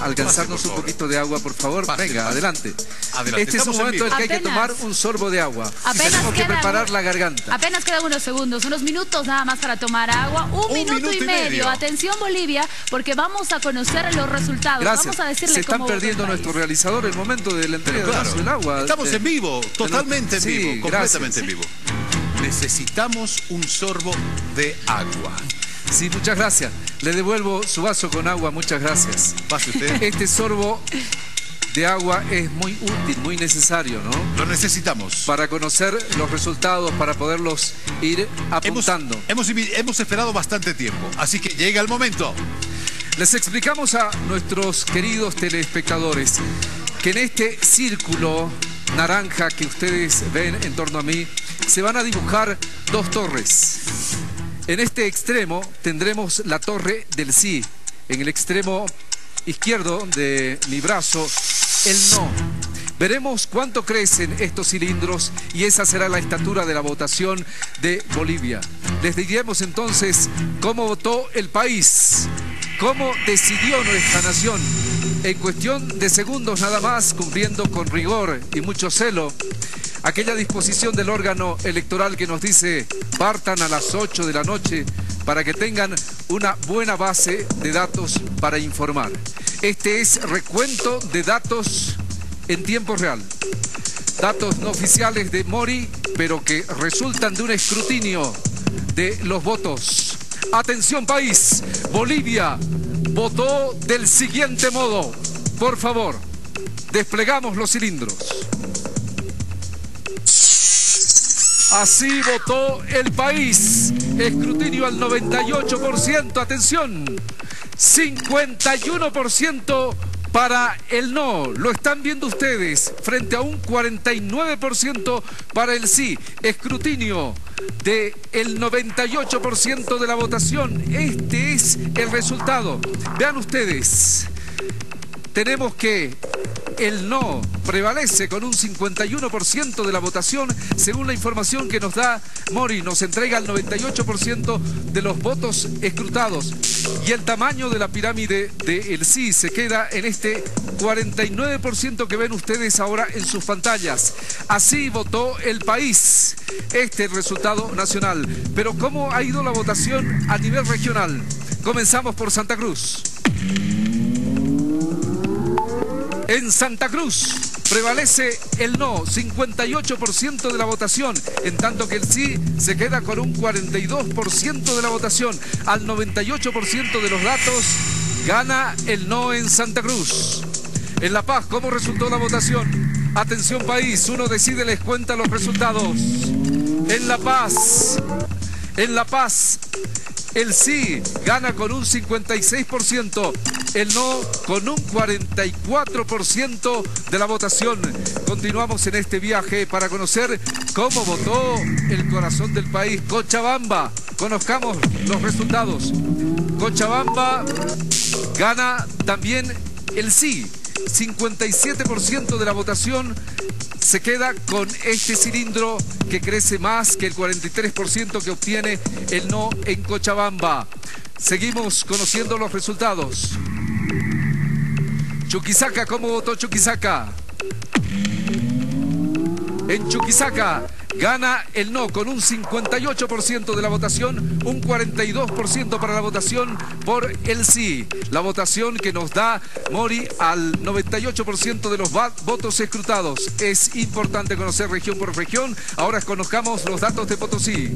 alcanzarnos un poquito de agua, por favor. Venga, adelante. Este es un momento en el que hay que tomar un sorbo de agua. Tenemos que preparar la garganta. Apenas quedan unos segundos, unos minutos nada más para tomar agua. Un, minuto, y, medio. Atención Bolivia, porque vamos a conocer los resultados. Gracias. Vamos a decirle Se están perdiendo nuestro realizador el momento de la entrega del agua. Estamos en vivo, totalmente en vivo, completamente en vivo. Necesitamos un sorbo de agua. Sí, muchas gracias. Le devuelvo su vaso con agua, muchas gracias. Pase usted. Este sorbo de agua es muy útil, muy necesario, ¿no? Lo necesitamos. Para conocer los resultados, para poderlos ir apuntando. Hemos, hemos, esperado bastante tiempo, así que llega el momento. Les explicamos a nuestros queridos telespectadores que en este círculo naranja que ustedes ven en torno a mí, se van a dibujar dos torres. En este extremo tendremos la torre del sí. En el extremo izquierdo de mi brazo, el no. Veremos cuánto crecen estos cilindros y esa será la estatura de la votación de Bolivia. Les diremos entonces cómo votó el país, cómo decidió nuestra nación. En cuestión de segundos nada más, cumpliendo con rigor y mucho celo, aquella disposición del órgano electoral que nos dice partan a las 8 de la noche para que tengan una buena base de datos para informar. Este es recuento de datos en tiempo real. Datos no oficiales de Mori, pero que resultan de un escrutinio de los votos. Atención país, Bolivia votó del siguiente modo. Por favor, desplegamos los cilindros. Así votó el país. Escrutinio al 98%. Atención. 51% para el no. Lo están viendo ustedes frente a un 49% para el sí. Escrutinio del el 98% de la votación. Este es el resultado. Vean ustedes. Tenemos que el no prevalece con un 51% de la votación, según la información que nos da Mori, nos entrega el 98% de los votos escrutados. Y el tamaño de la pirámide del sí se queda en este 49% que ven ustedes ahora en sus pantallas. Así votó el país. Este resultado nacional. Pero ¿cómo ha ido la votación a nivel regional? Comenzamos por Santa Cruz. En Santa Cruz prevalece el no, 58% de la votación, en tanto que el sí se queda con un 42% de la votación. Al 98% de los datos gana el no en Santa Cruz. En La Paz, ¿cómo resultó la votación? Atención país, uno decide, les cuenta los resultados. En La Paz, en La Paz, el sí gana con un 56%, el no con un 44% de la votación. Continuamos en este viaje para conocer cómo votó el corazón del país, Cochabamba. Conozcamos los resultados. Cochabamba gana también el sí, 57% de la votación se queda con este cilindro que crece más que el 43% que obtiene el no en Cochabamba. Seguimos conociendo los resultados. Chuquisaca, ¿cómo votó Chuquisaca? En Chuquisaca Gana el no con un 58% de la votación, un 42% para la votación por el sí. La votación que nos da Mori al 98% de los votos escrutados. Es importante conocer región por región. Ahora conozcamos los datos de Potosí.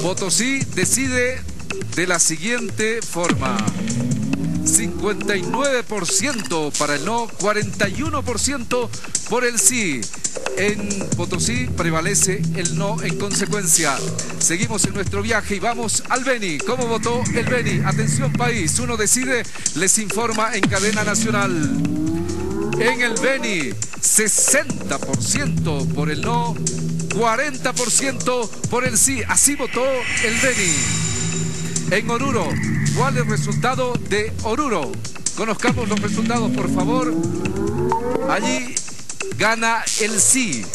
Potosí decide de la siguiente forma. 59% para el no, 41% por el sí. En Potosí prevalece el no en consecuencia. Seguimos en nuestro viaje y vamos al Beni. ¿Cómo votó el Beni? Atención país, uno decide, les informa en cadena nacional. En el Beni, 60% por el no, 40% por el sí. Así votó el Beni. En Oruro, ¿cuál es el resultado de Oruro? Conozcamos los resultados, por favor. Allí gana el sí.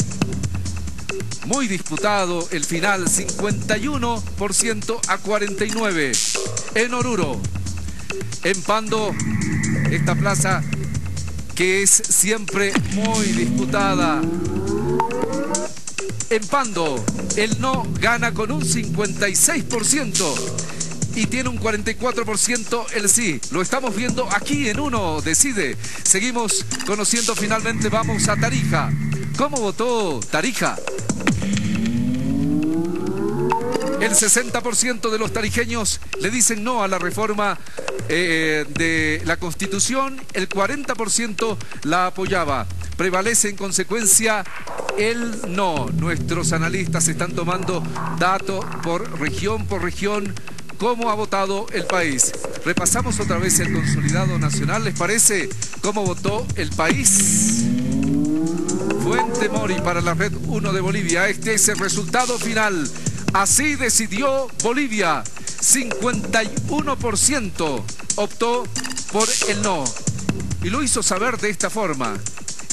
Muy disputado el final, 51% a 49. En Oruro, en Pando, esta plaza que es siempre muy disputada. En Pando, el no gana con un 56% y tiene un 44% el sí. Lo estamos viendo aquí en Uno Decide. Seguimos conociendo finalmente, vamos a Tarija. ¿Cómo votó Tarija? El 60% de los tarijeños le dicen no a la reforma eh, de la Constitución, el 40% la apoyaba. Prevalece en consecuencia el no. Nuestros analistas están tomando datos por región por región cómo ha votado el país. Repasamos otra vez el consolidado nacional, ¿les parece? ¿Cómo votó el país? Fuente Mori para la Red 1 de Bolivia. Este es el resultado final. Así decidió Bolivia. 51% optó por el no. Y lo hizo saber de esta forma.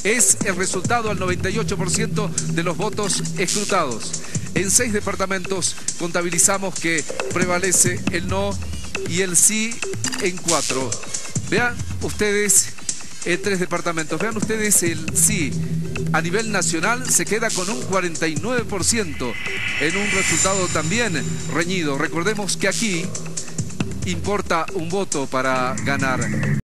Es el resultado al 98% de los votos escrutados. En seis departamentos contabilizamos que prevalece el no y el sí en cuatro. Vean ustedes en tres departamentos. Vean ustedes el sí. A nivel nacional se queda con un 49% en un resultado también reñido. Recordemos que aquí importa un voto para ganar.